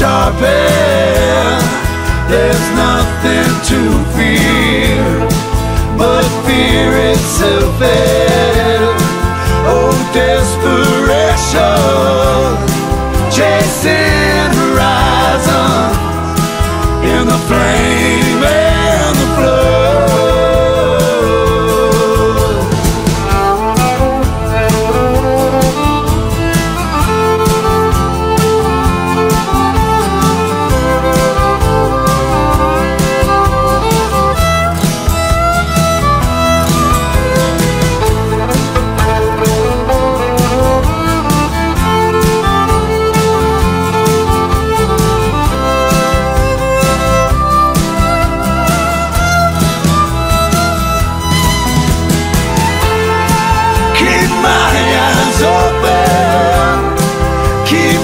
Sharpen. There's nothing to fear but fear itself. Oh, desperation chasing.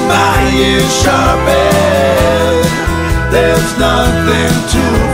my ears sharpened. There's nothing to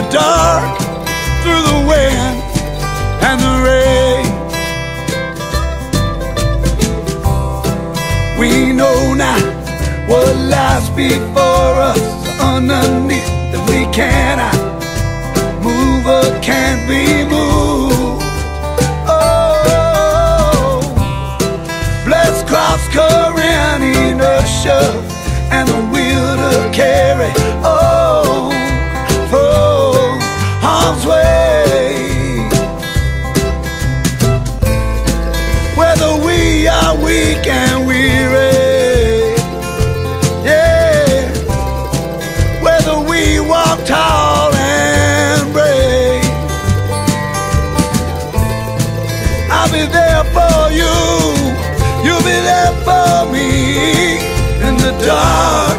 the dark, through the wind and the rain. We know now what lies before us underneath that we cannot move or can't be moved. Oh, bless cross current inertia and the will to carry. Oh way. Whether we are weak and weary, yeah. Whether we walk tall and brave, I'll be there for you. You'll be there for me in the dark,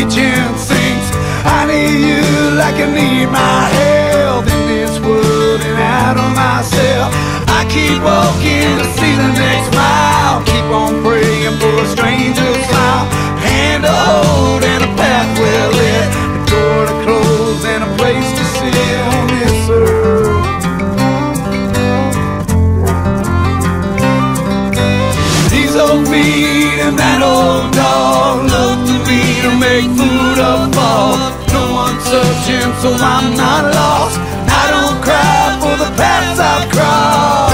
kitchen sinks. I need you like I need my health in this world and out of myself. I keep walking to see the next mile. Keep on praying for a stranger's smile. Hand to hold and a path well lit. A door to close and a place to sit on this earth. These old feet and that to make food up fall. No one's searching, so I'm not lost. I don't cry for the paths I've crossed.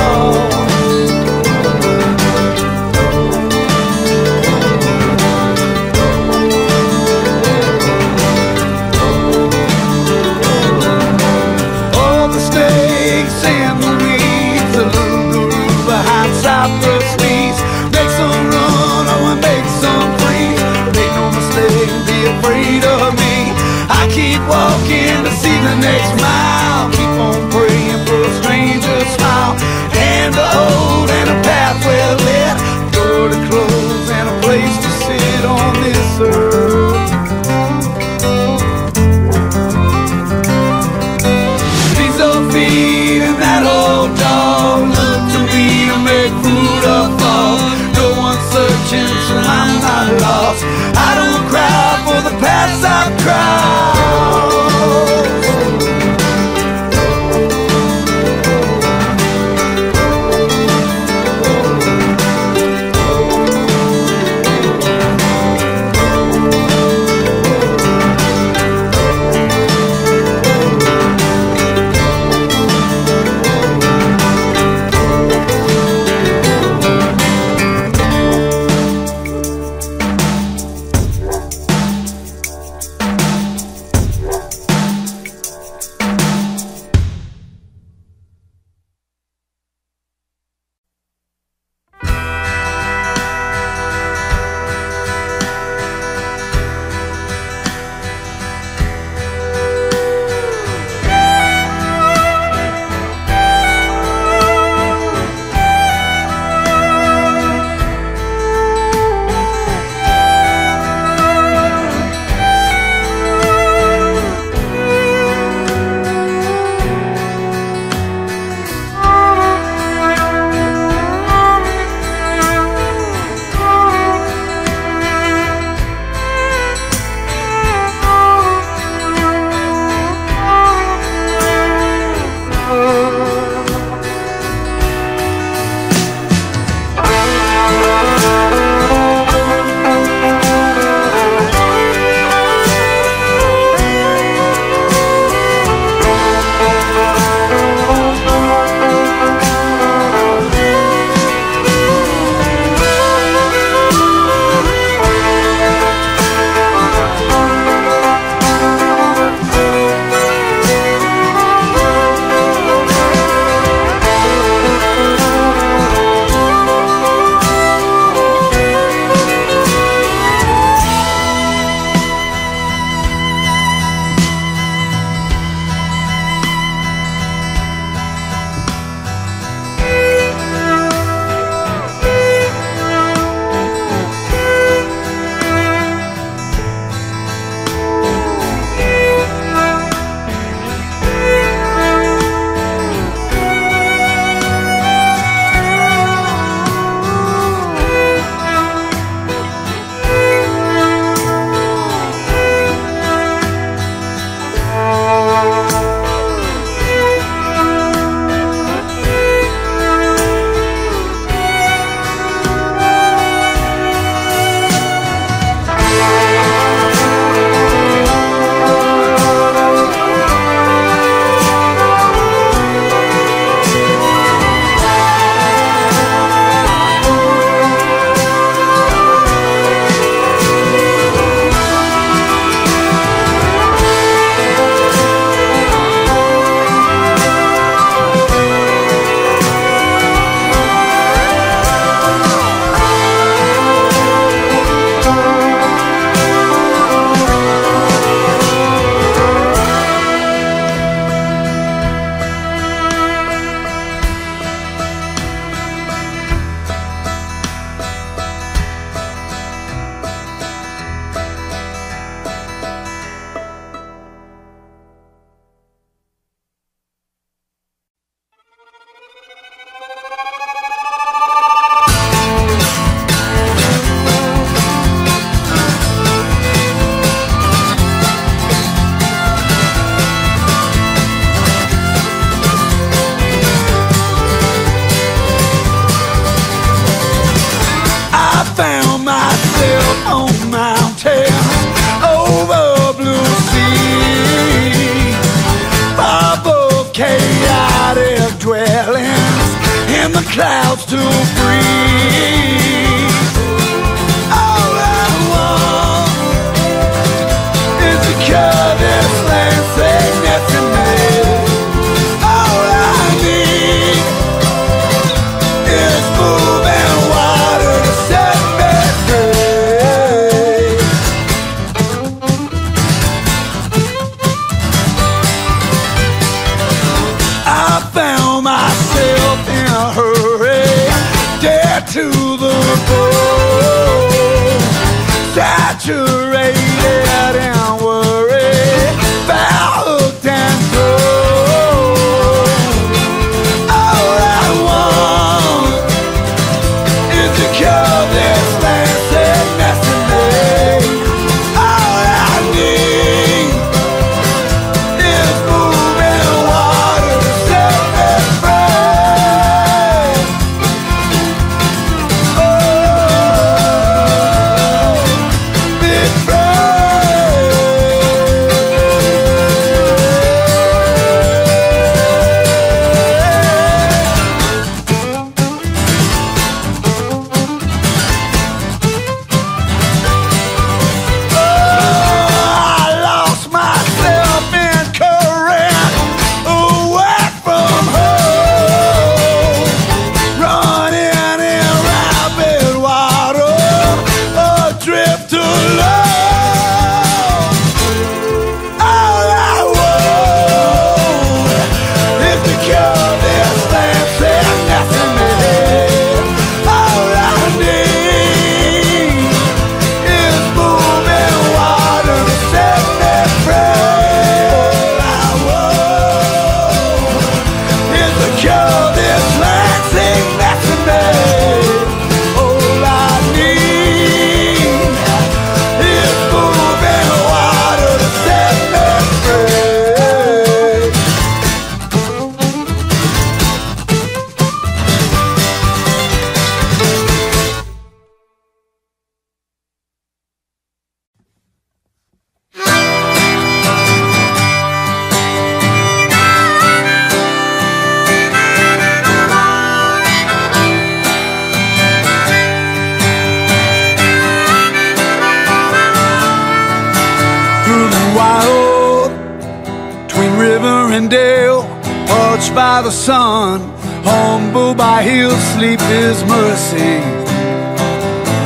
To the bone, saturated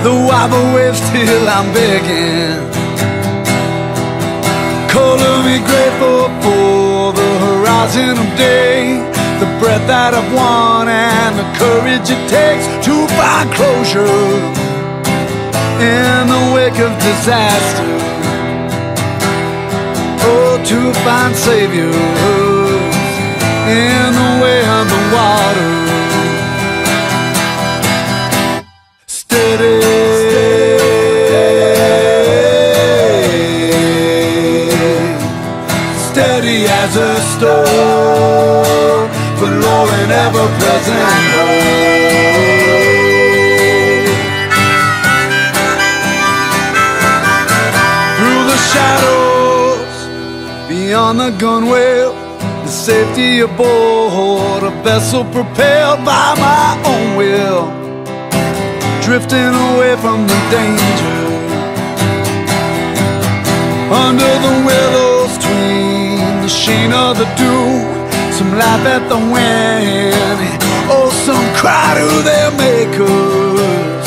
Though I've a wave, still I'm begging. Color me grateful for the horizon of day, the breath that I've won, and the courage it takes to find closure in the wake of disaster oh, to find saviors in the way of the water. Low and ever present hope. through the shadows, beyond the gunwale, the safety aboard a vessel propelled by my own will, drifting away from the danger. Under the willows, between the sheen of the dew, some laugh at the wind, oh, some cry to their makers,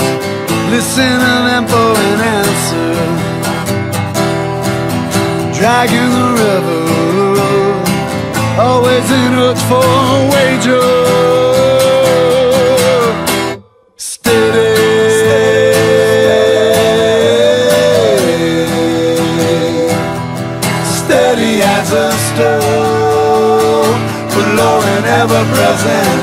listen to them for an answer. Dragging the river, always in search for a wager. Present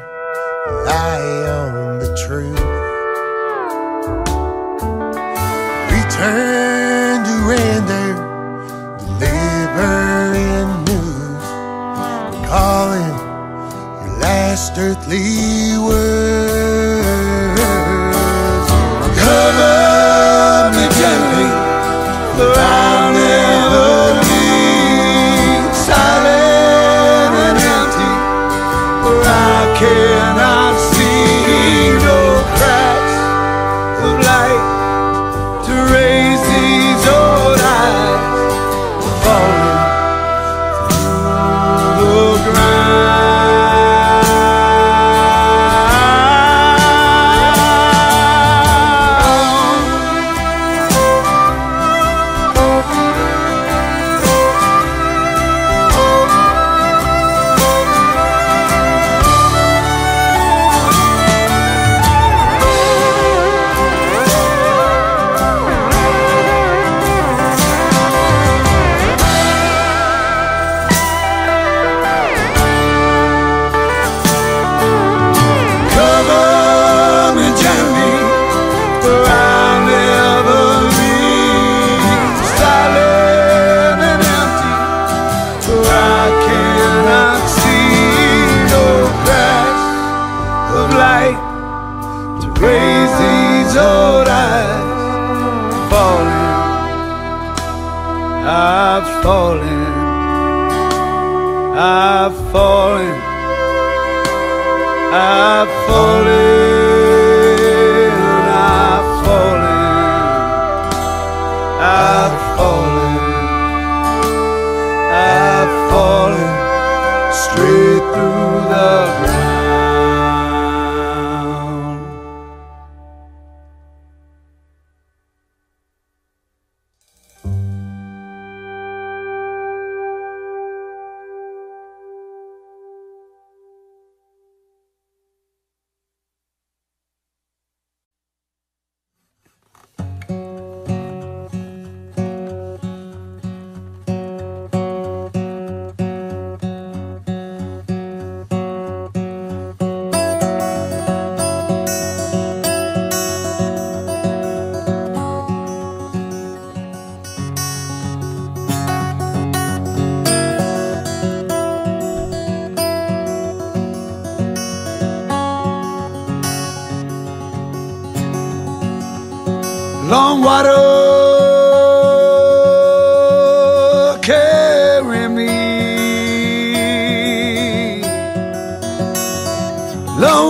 earthly world. I've fallen.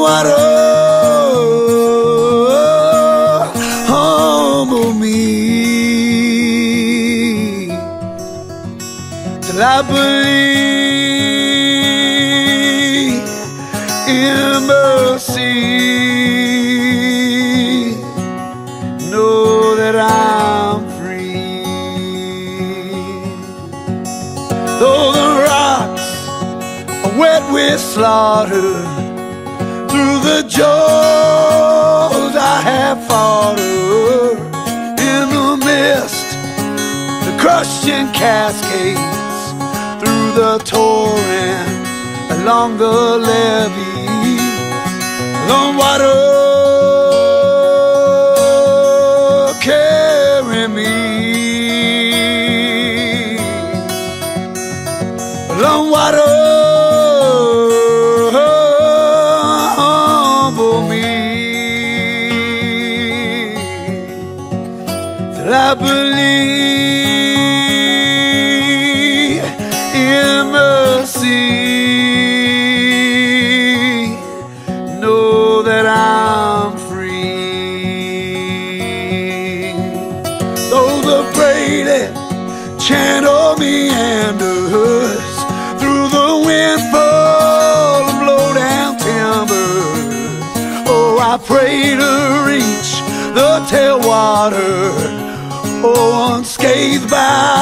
Water. Humble me till I believe. cascades through the torrent, along the levees, along water. Carry me along water. I believe water, oh, unscathed by.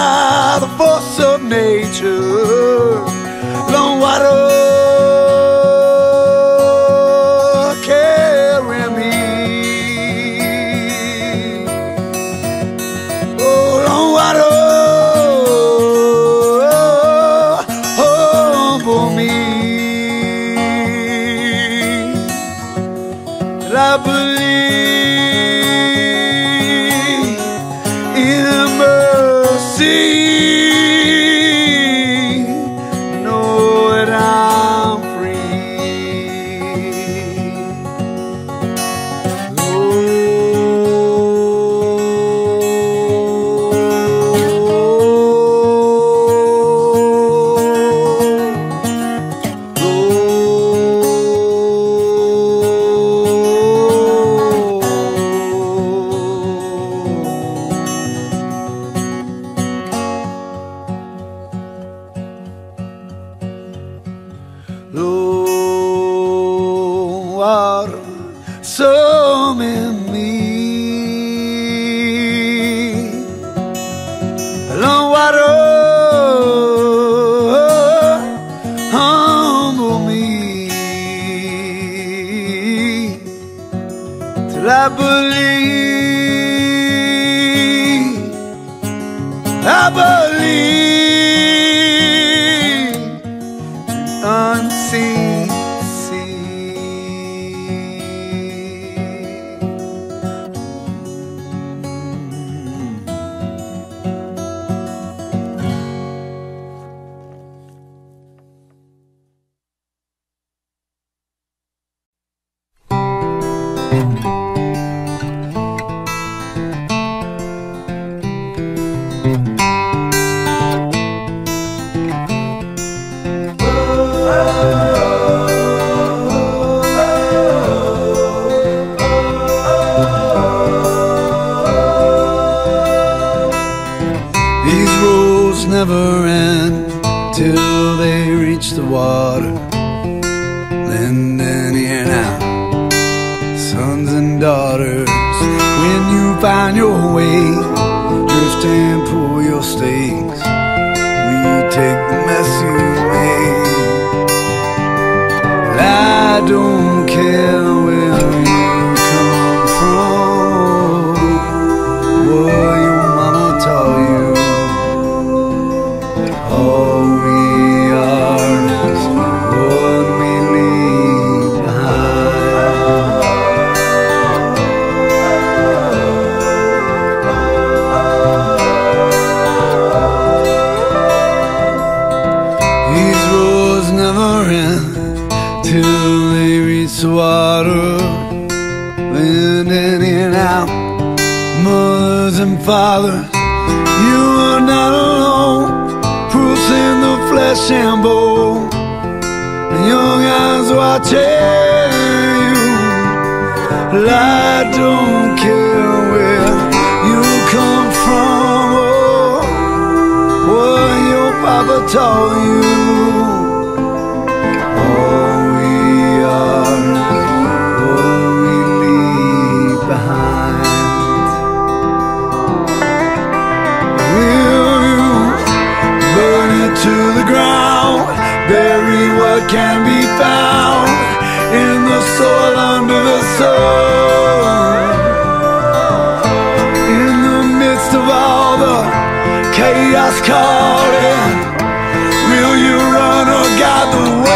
us calling Will you run or guide the way?